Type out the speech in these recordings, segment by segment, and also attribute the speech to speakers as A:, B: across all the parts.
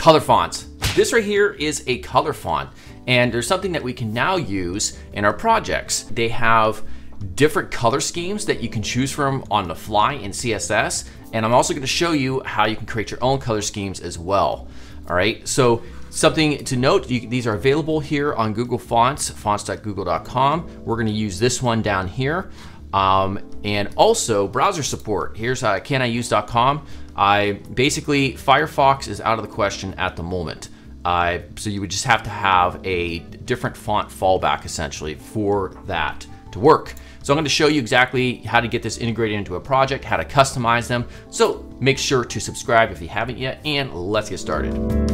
A: color fonts. This right here is a color font and there's something that we can now use in our projects. They have different color schemes that you can choose from on the fly in CSS. And I'm also gonna show you how you can create your own color schemes as well. All right, so something to note, you, these are available here on Google Fonts, fonts.google.com. We're gonna use this one down here. Um, and also browser support. Here's uh, caniuse.com. I basically Firefox is out of the question at the moment. Uh, so you would just have to have a different font fallback essentially for that to work. So I'm going to show you exactly how to get this integrated into a project, how to customize them. So make sure to subscribe if you haven't yet, and let's get started.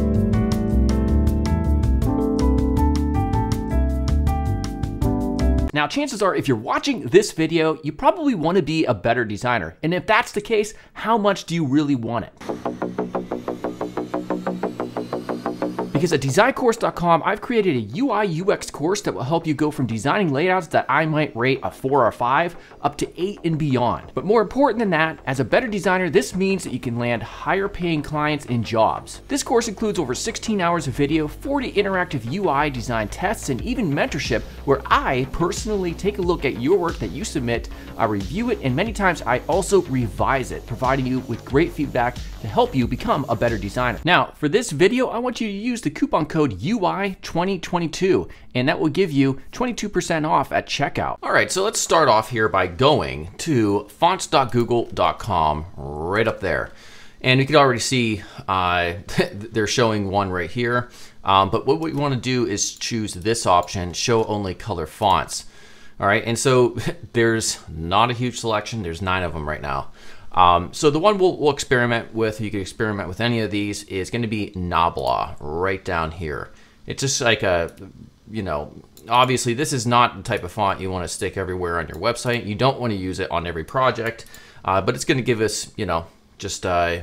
A: Now, chances are if you're watching this video, you probably want to be a better designer. And if that's the case, how much do you really want it? Because at designcourse.com, I've created a UI UX course that will help you go from designing layouts that I might rate a four or five up to eight and beyond. But more important than that, as a better designer, this means that you can land higher paying clients and jobs. This course includes over 16 hours of video, 40 interactive UI design tests, and even mentorship where I personally take a look at your work that you submit, I review it, and many times I also revise it, providing you with great feedback to help you become a better designer. Now, for this video, I want you to use the coupon code UI2022, and that will give you 22% off at checkout. All right, so let's start off here by going to fonts.google.com right up there. And you can already see uh, they're showing one right here. Um, but what we want to do is choose this option, show only color fonts. All right, and so there's not a huge selection. There's nine of them right now. Um, so the one we'll, we'll, experiment with, you can experiment with any of these, is going to be Nabla right down here. It's just like a, you know, obviously this is not the type of font you want to stick everywhere on your website. You don't want to use it on every project, uh, but it's going to give us, you know, just uh,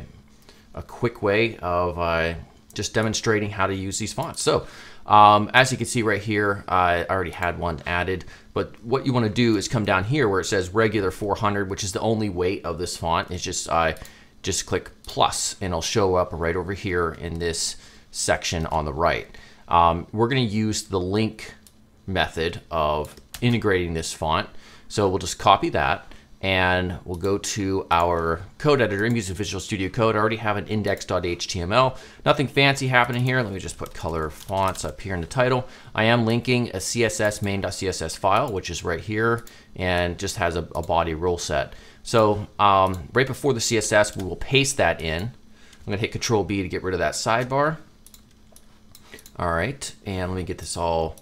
A: a quick way of uh, just demonstrating how to use these fonts. So um, as you can see right here, I already had one added, but what you want to do is come down here where it says regular 400, which is the only weight of this font. It's just, uh, just click plus and it'll show up right over here in this section on the right. Um, we're going to use the link method of integrating this font. So we'll just copy that and we'll go to our code editor and use Visual Studio Code. I already have an index.html. Nothing fancy happening here. Let me just put color fonts up here in the title. I am linking a CSS main.css file, which is right here, and just has a, a body rule set. So um, right before the CSS, we will paste that in. I'm gonna hit Control B to get rid of that sidebar. All right, and let me get this all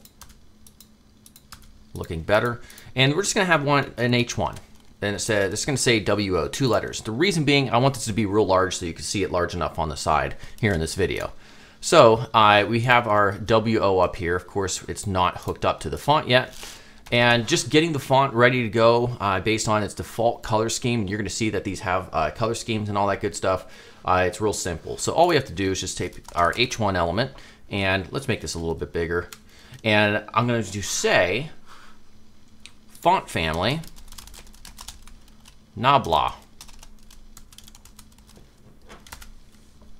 A: looking better. And we're just gonna have one an H1 and it says it's going to say WO, two letters. The reason being, I want this to be real large so you can see it large enough on the side here in this video. So uh, we have our WO up here. Of course, it's not hooked up to the font yet. And just getting the font ready to go uh, based on its default color scheme. You're going to see that these have uh, color schemes and all that good stuff. Uh, it's real simple. So all we have to do is just take our H1 element and let's make this a little bit bigger. And I'm going to do say font family Nabla.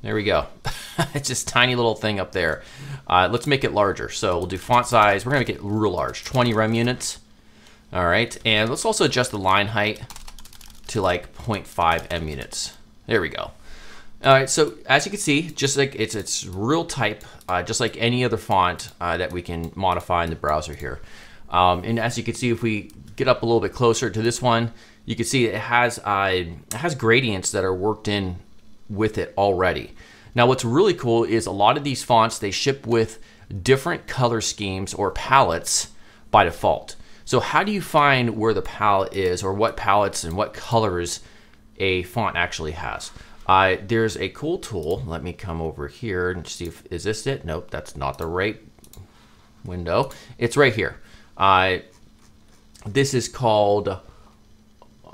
A: There we go. it's just tiny little thing up there. Uh, let's make it larger. So we'll do font size. We're to make it real large, 20 rem units. All right, and let's also adjust the line height to like 0.5 em units. There we go. All right, so as you can see, just like it's it's real type, uh, just like any other font uh, that we can modify in the browser here. Um, and as you can see, if we get up a little bit closer to this one, you can see it has uh, it has gradients that are worked in with it already. Now what's really cool is a lot of these fonts, they ship with different color schemes or palettes by default. So how do you find where the palette is or what palettes and what colors a font actually has? Uh, there's a cool tool. Let me come over here and see if, is this it? Nope, that's not the right window. It's right here. Uh, this is called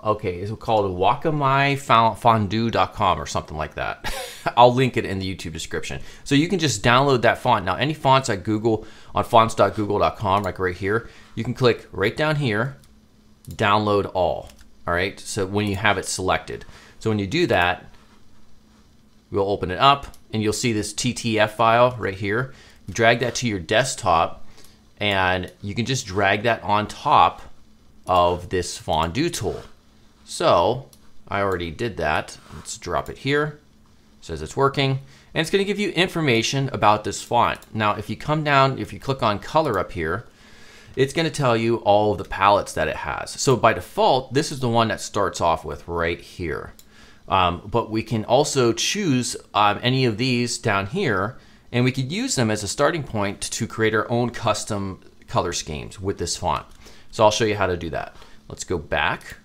A: okay, it's called wakamifondue.com or something like that. I'll link it in the YouTube description. So you can just download that font. Now, any fonts at Google on fonts.google.com, like right here, you can click right down here, download all. All right, so when you have it selected. So when you do that, We'll open it up and you'll see this TTF file right here. Drag that to your desktop and you can just drag that on top of this fondue tool. So I already did that. Let's drop it here. It says it's working. And it's going to give you information about this font. Now, if you come down, if you click on color up here, it's going to tell you all of the palettes that it has. So by default, this is the one that starts off with right here. Um, but we can also choose um, any of these down here and we could use them as a starting point to create our own custom color schemes with this font. So I'll show you how to do that. Let's go back.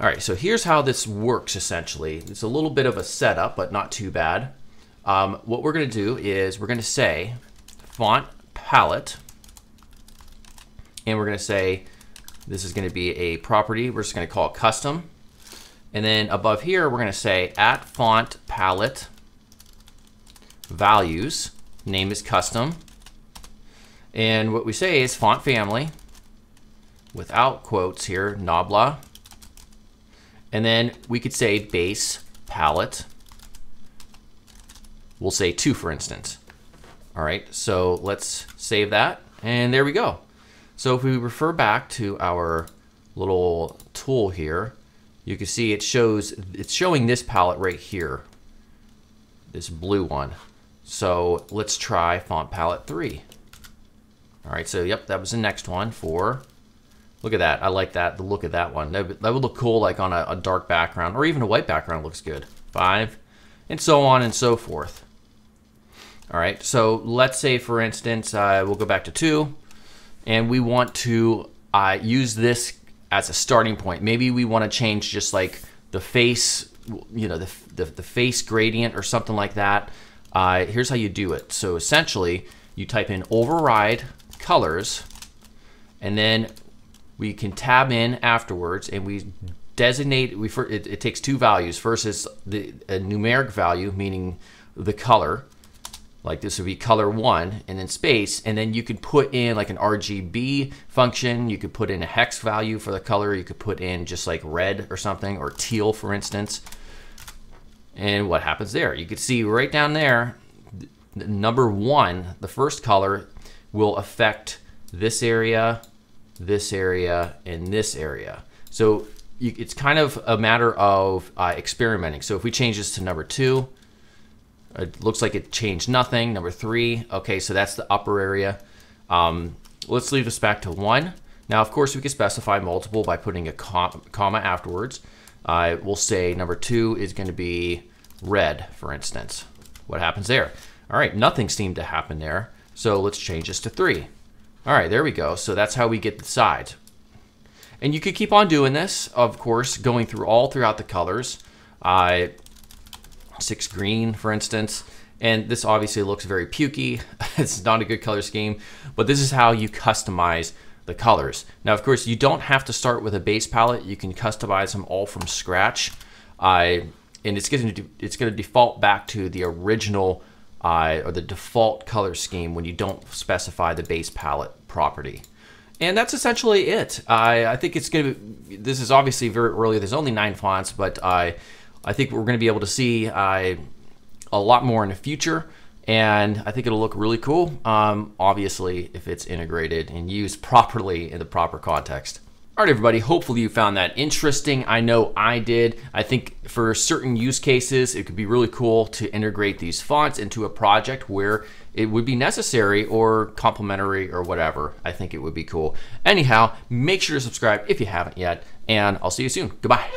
A: All right, so here's how this works essentially. It's a little bit of a setup, but not too bad. Um, what we're gonna do is we're gonna say font palette, and we're gonna say this is gonna be a property. We're just gonna call it custom. And then above here, we're gonna say at font palette values, name is custom. And what we say is font family, without quotes here, Nabla. And then we could say base palette. We'll say two, for instance. All right, so let's save that. And there we go. So if we refer back to our little tool here, you can see it shows, it's showing this palette right here, this blue one. So let's try font palette three. All right, so yep, that was the next one for, look at that. I like that, the look of that one. That, that would look cool like on a, a dark background or even a white background looks good. Five, and so on and so forth. All right, so let's say for instance, uh, we'll go back to two and we want to uh, use this as a starting point. Maybe we want to change just like the face, you know, the, the, the face gradient or something like that. Uh, here's how you do it. So essentially, you type in override colors, and then we can tab in afterwards, and we designate. We it, it takes two values. First is the a numeric value, meaning the color. Like this would be color one, and then space, and then you could put in like an RGB function. You could put in a hex value for the color. You could put in just like red or something, or teal, for instance. And what happens there? You can see right down there, number one, the first color will affect this area, this area, and this area. So you, it's kind of a matter of uh, experimenting. So if we change this to number two, it looks like it changed nothing. Number three, okay, so that's the upper area. Um, let's leave this back to one. Now, of course, we can specify multiple by putting a comma afterwards. I will say number two is going to be red, for instance. What happens there? All right, nothing seemed to happen there. So let's change this to three. All right, there we go. So that's how we get the sides. And you could keep on doing this, of course, going through all throughout the colors. Uh, six green, for instance. And this obviously looks very pukey. it's not a good color scheme, but this is how you customize the colors. Now, of course, you don't have to start with a base palette. You can customize them all from scratch. I, and it's going to it's going to default back to the original uh, or the default color scheme when you don't specify the base palette property. And that's essentially it. I, I think it's going to. This is obviously very early. There's only nine fonts, but I I think we're going to be able to see uh, a lot more in the future and I think it'll look really cool, um, obviously, if it's integrated and used properly in the proper context. All right, everybody, hopefully you found that interesting. I know I did. I think for certain use cases, it could be really cool to integrate these fonts into a project where it would be necessary or complementary or whatever. I think it would be cool. Anyhow, make sure to subscribe if you haven't yet, and I'll see you soon. Goodbye.